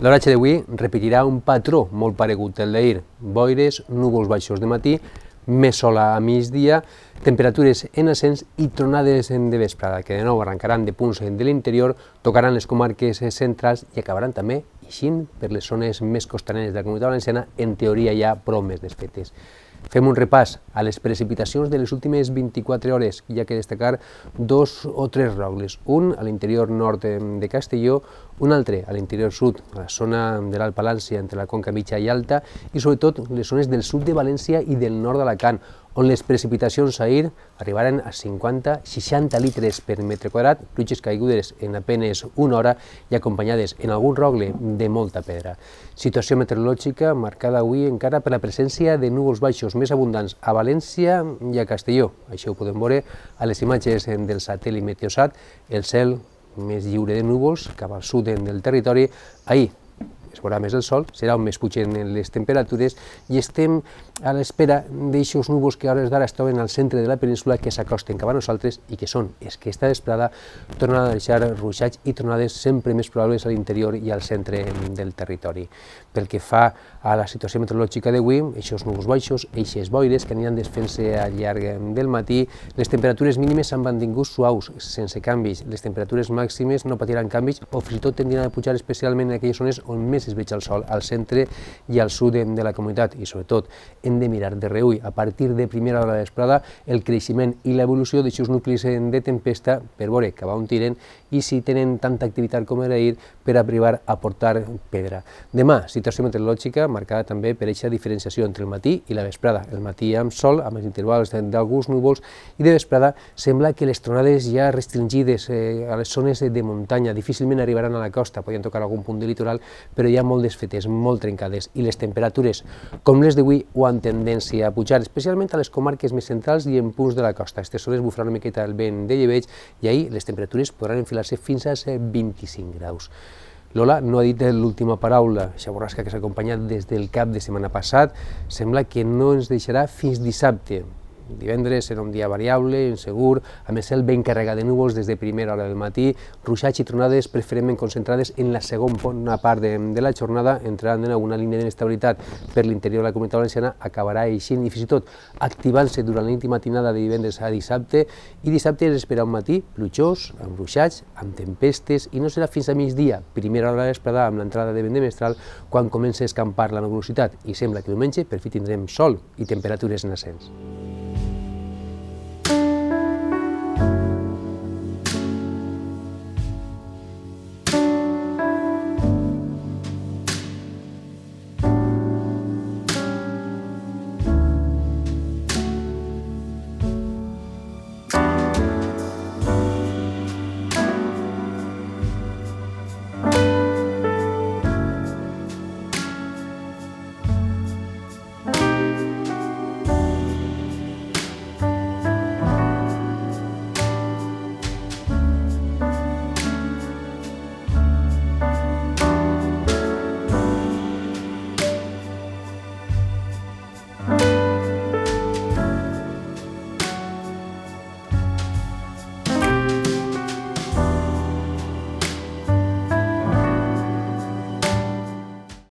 L'oratge d'avui repetirà un patró molt paregut al d'ahir. Boires, núvols baixos de matí, més sol a migdia, temperatures en ascens i tronades de vesprada, que de nou arrencaran de punts de l'interior, tocaran les comarques centrals i acabaran també eixint per les zones més costaneres de la Comunitat Valenciana, en teoria ja prou més desfetes. Fem un repàs a les precipitacions de les últimes 24 hores, ha que destacar dos o tres robles, un a l'interior nord de Castelló, un altre a l'interior sud, a la zona de l'Alt Palància, entre la Conca Mitja i Alta, i sobretot les zones del sud de València i del nord d'Alacant, on les precipitacions ahir arribaren a 50-60 litres per metre quadrat, pluges caigudes en apenes una hora i acompanyades en algun rogle de molta pedra. Situació meteorològica marcada avui encara per la presència de núvols baixos més abundants a València i a Castelló. Això ho podem veure a les imatges del satèl·lit Meteosat, el cel més lliure de núvols cap al sud del territori. Ahir es veurà més el sol, serà on més pugen les temperatures i estem a l'espera d'aixòs núvols que a hores d'ara es troben al centre de la península que s'acosten cap a nosaltres i que són és que esta vesprada tornen a deixar ruixats i tornades sempre més probables a l'interior i al centre del territori. Pel que fa a la situació meteorològica d'avui, aquests núvols baixos, eixes boires que aniran desfent-se al llarg del matí, les temperatures mínimes s'han mantingut suaus, sense canvis, les temperatures màximes no patiran canvis o fins i tot tendran a pujar especialment en aquelles zones on més es veig el sol, al centre i al sud de la comunitat. I sobretot hem de mirar de reull a partir de primera hora de vesprada el creixement i l'evolució d'aquests nuclis de tempesta per veure cap a on tiren i si tenen tanta activitat com era ahir per arribar a portar pedra. Demà, situació meteorològica marcada també per aquesta diferenciació entre el matí i la vesprada. El matí amb sol, amb els intervals d'alguns núvols, i de vesprada sembla que les tronades ja restringides eh, a les zones de muntanya difícilment arribaran a la costa, podien tocar algun punt de litoral, però ja molt desfetes, molt trencades, i les temperatures, com les d'avui, ho han tendència a pujar, especialment a les comarques més centrals i en punts de la costa. Aquestes zones bufarà una miqueta el vent de lleveig i ahir les temperatures podran enfilar-se fins a 25 graus. Lola no ha dit l'última paraula, aquesta borrasca que s'ha acompanyat des del cap de setmana passat, sembla que no ens deixarà fins dissabte. Divendres serà un dia variable, insegur, amb el cel ben carregat de núvols des de primera hora del matí, ruixats i tronades preferentment concentrades en la segona part de, de la jornada, entrant en una línia d'inestabilitat. Per l'interior de la comunitat valenciana, acabarà eixint i fins i tot activant-se durant la i matinada de divendres a dissabte, i dissabte es espera un matí plujós, amb ruixats, amb tempestes, i no serà fins a migdia, primera hora de vesprada, amb l'entrada de vent de mestral, quan comença a escampar la nebulositat, i sembla que diumenge per fi tindrem sol i temperatures en ascens.